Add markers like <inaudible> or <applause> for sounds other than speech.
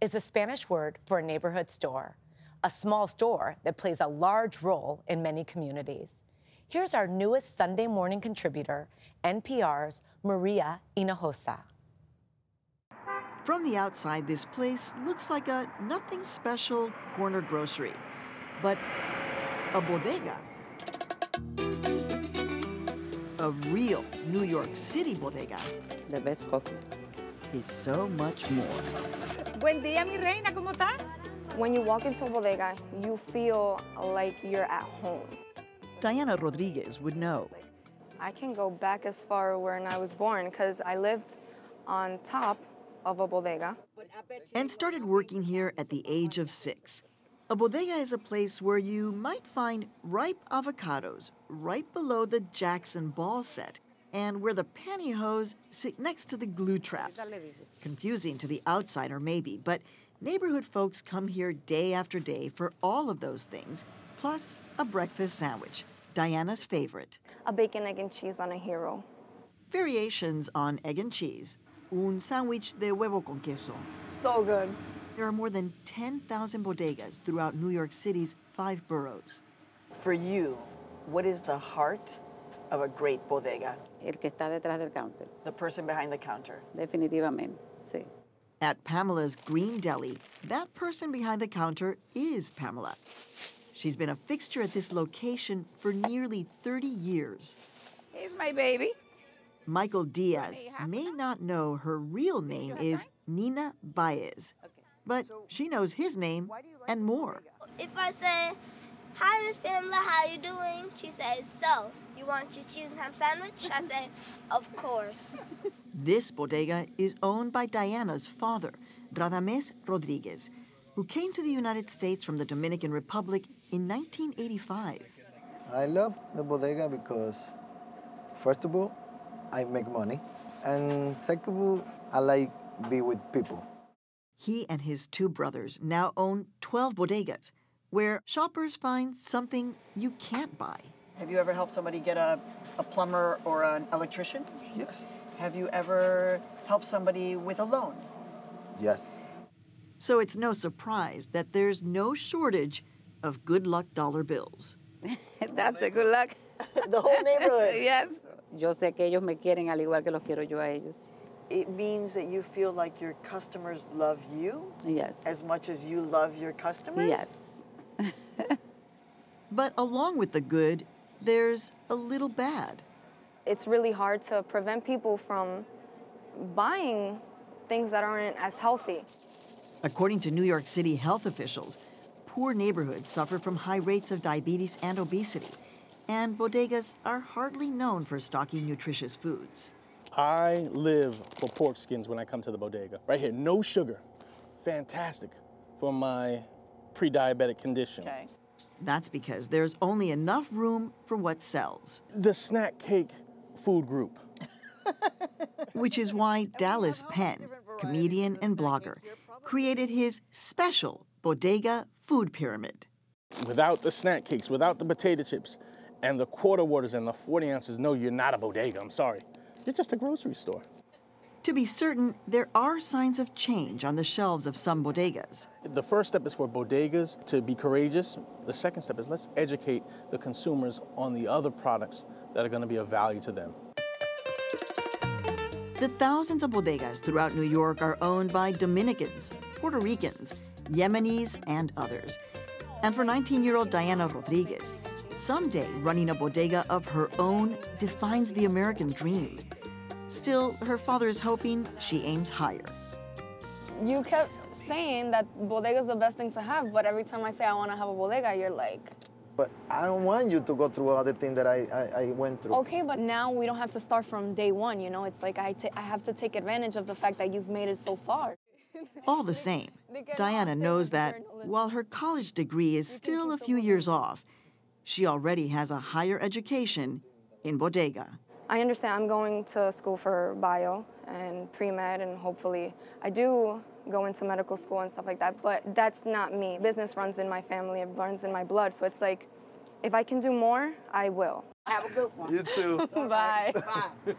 is a Spanish word for a neighborhood store, a small store that plays a large role in many communities. Here's our newest Sunday morning contributor, NPR's Maria Hinojosa. From the outside, this place looks like a nothing special corner grocery, but a bodega. A real New York City bodega. The best coffee. Is so much more. Buen día, mi reina, ¿cómo está? When you walk into a bodega, you feel like you're at home. Diana Rodriguez would know. I can go back as far as when I was born because I lived on top of a bodega. And started working here at the age of six. A bodega is a place where you might find ripe avocados right below the Jackson ball set and where the pantyhose sit next to the glue traps. Confusing to the outsider, maybe, but neighborhood folks come here day after day for all of those things, plus a breakfast sandwich, Diana's favorite. A bacon, egg, and cheese on a hero. Variations on egg and cheese. Un sándwich de huevo con queso. So good. There are more than 10,000 bodegas throughout New York City's five boroughs. For you, what is the heart of a great bodega? El que está detrás del counter. The person behind the counter. Definitivamente, sí. At Pamela's Green Deli, that person behind the counter is Pamela. She's been a fixture at this location for nearly 30 years. He's my baby. Michael Diaz may not know her real name is Nina Baez, but she knows his name and more. If I say, Hi, Miss Pamela, how you doing? She says, So, you want your cheese and ham sandwich? I say, Of course. This bodega is owned by Diana's father, Radames Rodriguez, who came to the United States from the Dominican Republic in 1985. I love the bodega because, first of all, I make money, and second of all, I like be with people. He and his two brothers now own 12 bodegas, where shoppers find something you can't buy. Have you ever helped somebody get a, a plumber or an electrician? Yes. Have you ever helped somebody with a loan? Yes. So it's no surprise that there's no shortage of good luck dollar bills. <laughs> That's a good luck. <laughs> the whole neighborhood. <laughs> yes. Yo sé que ellos me quieren al igual que los quiero yo a ellos. It means that you feel like your customers love you Yes. as much as you love your customers? Yes. But along with the good, there's a little bad. It's really hard to prevent people from buying things that aren't as healthy. According to New York City health officials, poor neighborhoods suffer from high rates of diabetes and obesity, and bodegas are hardly known for stocking nutritious foods. I live for pork skins when I come to the bodega. Right here, no sugar. Fantastic for my pre diabetic condition. Okay. That's because there's only enough room for what sells, The snack cake food group. <laughs> which is why Dallas Penn, comedian and blogger, created his special bodega food pyramid. Without the snack cakes, without the potato chips, and the quarter waters and the 40 ounces, no, you're not a bodega. I'm sorry. You're just a grocery store. To be certain, there are signs of change on the shelves of some bodegas. The first step is for bodegas to be courageous. The second step is let's educate the consumers on the other products that are going to be of value to them. The thousands of bodegas throughout New York are owned by Dominicans, Puerto Ricans, Yemenis, and others. And for 19 year old Diana Rodriguez, someday running a bodega of her own defines the American dream. Still, her father is hoping she aims higher. You kept saying that bodega is the best thing to have, but every time I say I want to have a bodega, you're like, But I don't want you to go through all the things that I, I, I went through. okay, but now we don't have to start from day one, you know? It's like I ta- I have to take advantage of the fact that you've made it so far. <laughs> All the same, <laughs> Diana knows that while her college degree is still a few years off, she already has a higher education in bodega. I understand I'm going to school for bio and pre-med and hopefully I do go into medical school and stuff like that, but that's not me. Business runs in my family, it runs in my blood, so it's like if I can do more, I will. Have a good one. You too. <laughs> Bye. Bye.